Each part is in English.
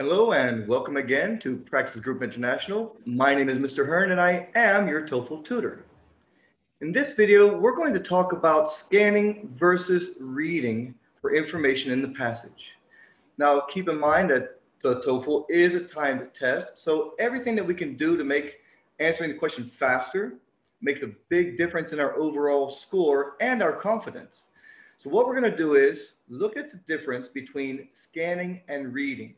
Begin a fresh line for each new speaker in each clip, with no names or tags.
Hello and welcome again to Praxis Group International. My name is Mr. Hearn and I am your TOEFL tutor. In this video, we're going to talk about scanning versus reading for information in the passage. Now, keep in mind that the TOEFL is a timed test, so everything that we can do to make answering the question faster makes a big difference in our overall score and our confidence. So what we're going to do is look at the difference between scanning and reading.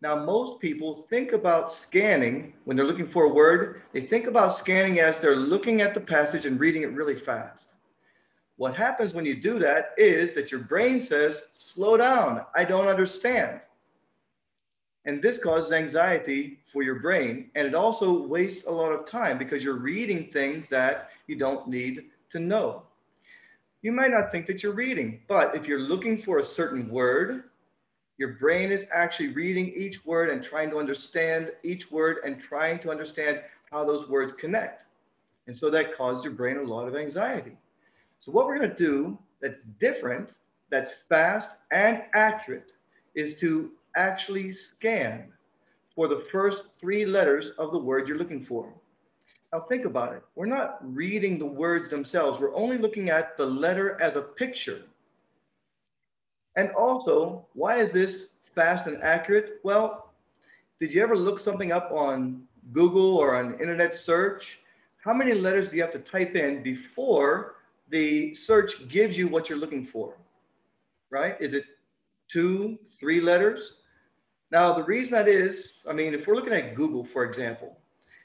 Now, most people think about scanning when they're looking for a word. They think about scanning as they're looking at the passage and reading it really fast. What happens when you do that is that your brain says, slow down, I don't understand. And this causes anxiety for your brain. And it also wastes a lot of time because you're reading things that you don't need to know. You might not think that you're reading, but if you're looking for a certain word your brain is actually reading each word and trying to understand each word and trying to understand how those words connect. And so that causes your brain a lot of anxiety. So what we're going to do that's different, that's fast and accurate, is to actually scan for the first three letters of the word you're looking for. Now think about it. We're not reading the words themselves. We're only looking at the letter as a picture. And also, why is this fast and accurate? Well, did you ever look something up on Google or on internet search? How many letters do you have to type in before the search gives you what you're looking for? Right? Is it two, three letters? Now, the reason that is, I mean, if we're looking at Google, for example,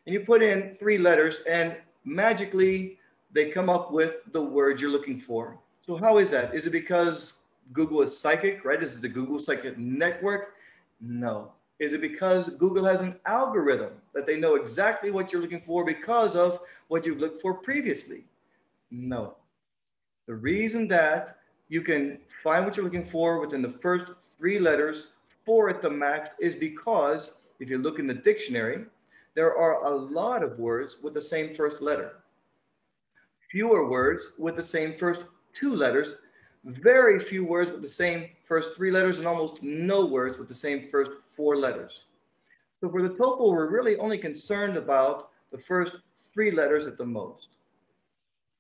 and you put in three letters and magically they come up with the word you're looking for. So how is that? Is it because Google is psychic, right? Is it the Google Psychic Network? No. Is it because Google has an algorithm that they know exactly what you're looking for because of what you've looked for previously? No. The reason that you can find what you're looking for within the first three letters, four at the max, is because if you look in the dictionary, there are a lot of words with the same first letter. Fewer words with the same first two letters very few words with the same first three letters and almost no words with the same first four letters. So for the TOEFL, we're really only concerned about the first three letters at the most.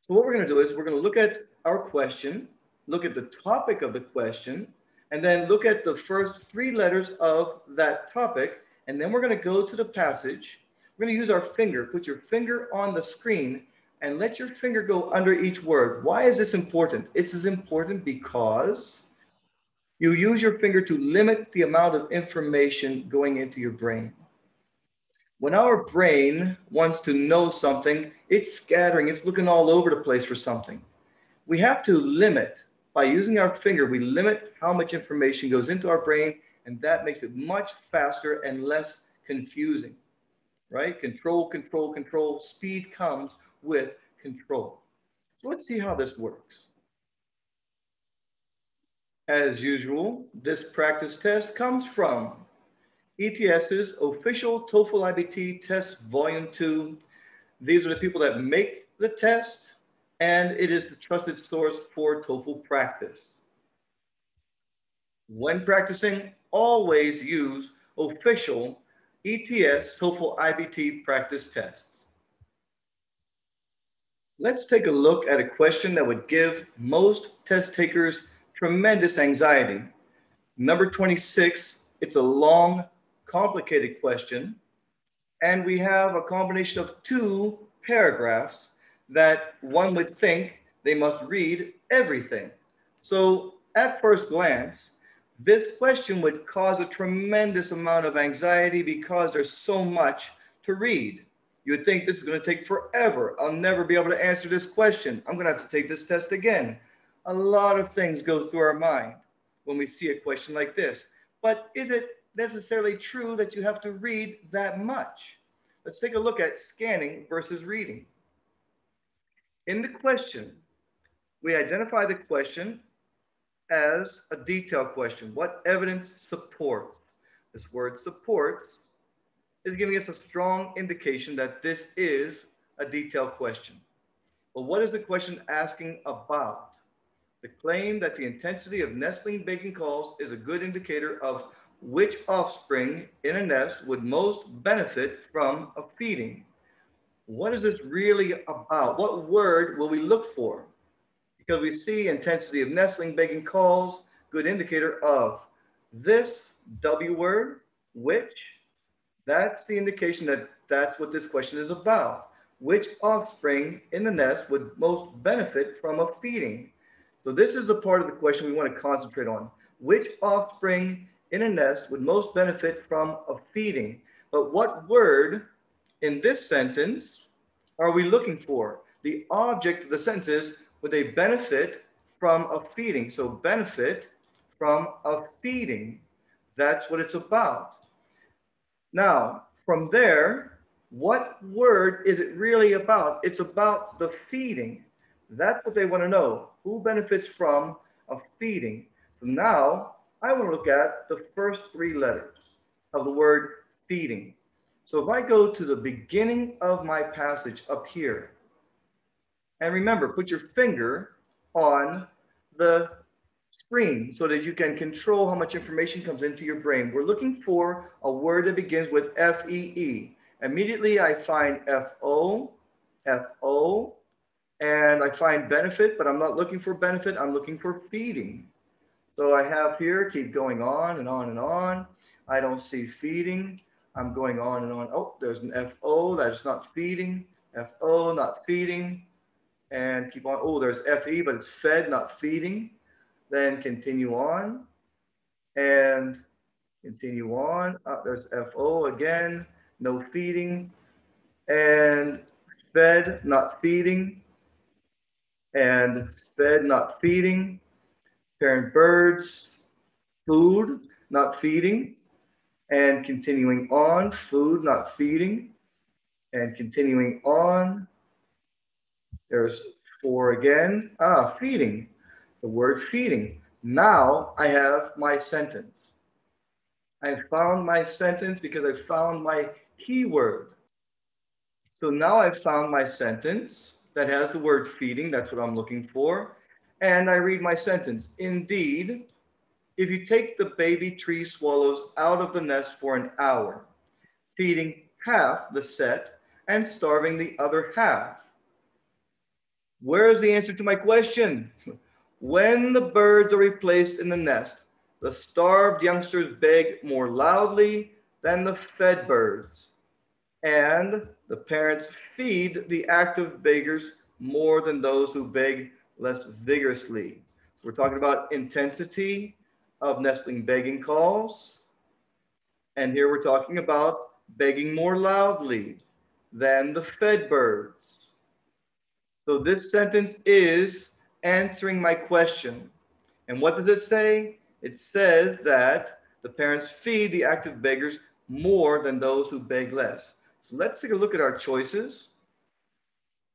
So what we're gonna do is we're gonna look at our question, look at the topic of the question, and then look at the first three letters of that topic. And then we're gonna go to the passage. We're gonna use our finger, put your finger on the screen and let your finger go under each word. Why is this important? This is important because you use your finger to limit the amount of information going into your brain. When our brain wants to know something, it's scattering, it's looking all over the place for something. We have to limit, by using our finger, we limit how much information goes into our brain, and that makes it much faster and less confusing, right? Control, control, control. Speed comes with control. So let's see how this works. As usual, this practice test comes from ETS's official TOEFL IBT test volume two. These are the people that make the test and it is the trusted source for TOEFL practice. When practicing, always use official ETS TOEFL IBT practice tests. Let's take a look at a question that would give most test takers tremendous anxiety. Number 26, it's a long, complicated question. And we have a combination of two paragraphs that one would think they must read everything. So at first glance, this question would cause a tremendous amount of anxiety because there's so much to read. You would think this is going to take forever. I'll never be able to answer this question. I'm going to have to take this test again. A lot of things go through our mind when we see a question like this. But is it necessarily true that you have to read that much? Let's take a look at scanning versus reading. In the question, we identify the question as a detail question. What evidence supports? This word supports is giving us a strong indication that this is a detailed question. But what is the question asking about? The claim that the intensity of nestling baking calls is a good indicator of which offspring in a nest would most benefit from a feeding? What is this really about? What word will we look for? Because we see intensity of nestling begging calls, good indicator of this W word, which, that's the indication that that's what this question is about. Which offspring in the nest would most benefit from a feeding? So this is the part of the question we want to concentrate on. Which offspring in a nest would most benefit from a feeding? But what word in this sentence are we looking for? The object of the sentence is, would they benefit from a feeding? So benefit from a feeding. That's what it's about. Now, from there, what word is it really about? It's about the feeding. That's what they want to know. Who benefits from a feeding? So now I want to look at the first three letters of the word feeding. So if I go to the beginning of my passage up here, and remember, put your finger on the screen so that you can control how much information comes into your brain. We're looking for a word that begins with F-E-E. Immediately I find F-O, F-O, and I find benefit, but I'm not looking for benefit, I'm looking for feeding. So I have here, keep going on and on and on. I don't see feeding. I'm going on and on. Oh, there's an FO, that is not feeding. FO, not feeding. And keep on. Oh, there's FE, but it's fed, not feeding. Then continue on and continue on. Uh, there's FO again, no feeding. And fed, not feeding. And fed, not feeding parent birds, food, not feeding, and continuing on, food, not feeding, and continuing on. There's four again. Ah, feeding, the word feeding. Now I have my sentence. I found my sentence because I found my keyword. So now I've found my sentence that has the word feeding. That's what I'm looking for. And I read my sentence. Indeed, if you take the baby tree swallows out of the nest for an hour, feeding half the set and starving the other half. Where is the answer to my question? When the birds are replaced in the nest, the starved youngsters beg more loudly than the fed birds, and the parents feed the active beggars more than those who beg less vigorously. We're talking about intensity of nestling begging calls. And here we're talking about begging more loudly than the fed birds. So this sentence is answering my question. And what does it say? It says that the parents feed the active beggars more than those who beg less. So let's take a look at our choices.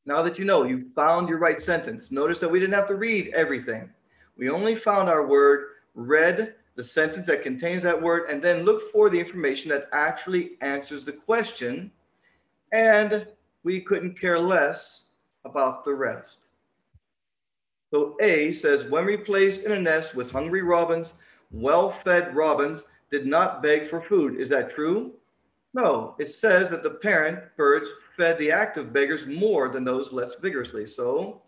Now that you know, you found your right sentence. Notice that we didn't have to read everything. We only found our word, read the sentence that contains that word, and then look for the information that actually answers the question. And we couldn't care less about the rest. So A says, when replaced in a nest with hungry robins, well-fed robins did not beg for food. Is that true? No, it says that the parent birds fed the active beggars more than those less vigorously. So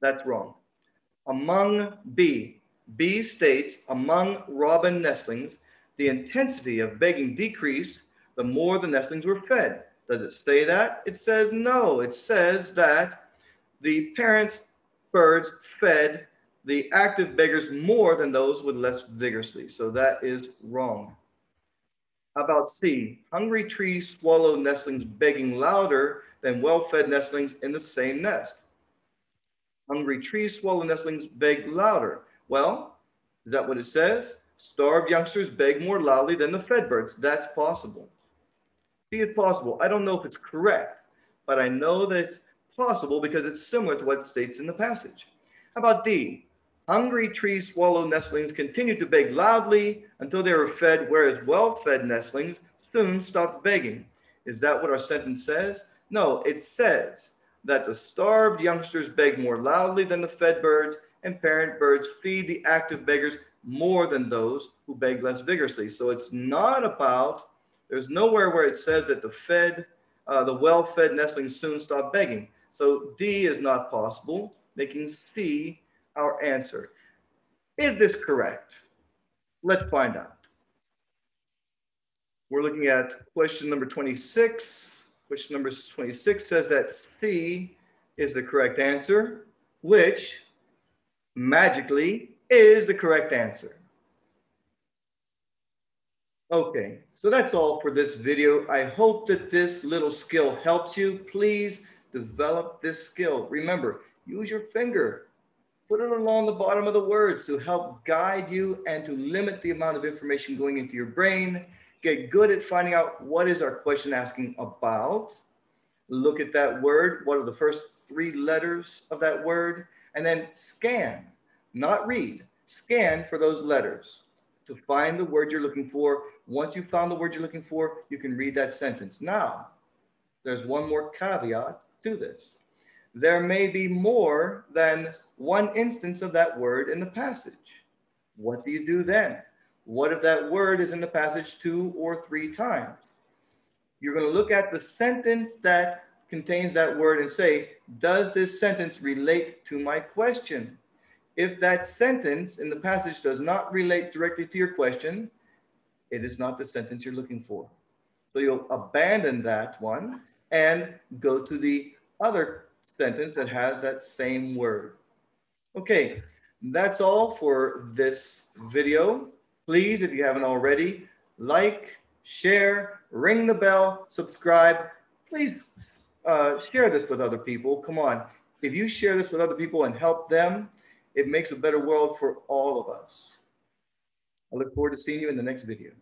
that's wrong. Among B, B states among robin nestlings, the intensity of begging decreased the more the nestlings were fed. Does it say that? It says no. It says that the parents' birds fed the active beggars more than those with less vigorously. So that is wrong. About C? Hungry trees swallow nestlings begging louder than well-fed nestlings in the same nest. Hungry trees swallow nestlings beg louder. Well, is that what it says? Starved youngsters beg more loudly than the fed birds. That's possible. See, it's possible. I don't know if it's correct, but I know that it's possible because it's similar to what states in the passage. How about D? Hungry tree swallow nestlings continued to beg loudly until they were fed, whereas well-fed nestlings soon stopped begging. Is that what our sentence says? No, it says that the starved youngsters beg more loudly than the fed birds, and parent birds feed the active beggars more than those who beg less vigorously. So it's not about, there's nowhere where it says that the fed, uh, the well-fed nestlings soon stop begging. So D is not possible, making C our answer. Is this correct? Let's find out. We're looking at question number 26. Question number 26 says that C is the correct answer, which magically is the correct answer. Okay, so that's all for this video. I hope that this little skill helps you. Please develop this skill. Remember, use your finger. Put it along the bottom of the words to help guide you and to limit the amount of information going into your brain. Get good at finding out what is our question asking about. Look at that word. What are the first three letters of that word? And then scan not read, scan for those letters to find the word you're looking for. Once you've found the word you're looking for, you can read that sentence. Now, there's one more caveat to this. There may be more than one instance of that word in the passage. What do you do then? What if that word is in the passage two or three times? You're going to look at the sentence that contains that word and say, does this sentence relate to my question? If that sentence in the passage does not relate directly to your question, it is not the sentence you're looking for. So you'll abandon that one and go to the other sentence that has that same word. Okay, that's all for this video. Please, if you haven't already, like, share, ring the bell, subscribe. Please uh, share this with other people. Come on. If you share this with other people and help them, it makes a better world for all of us. I look forward to seeing you in the next video.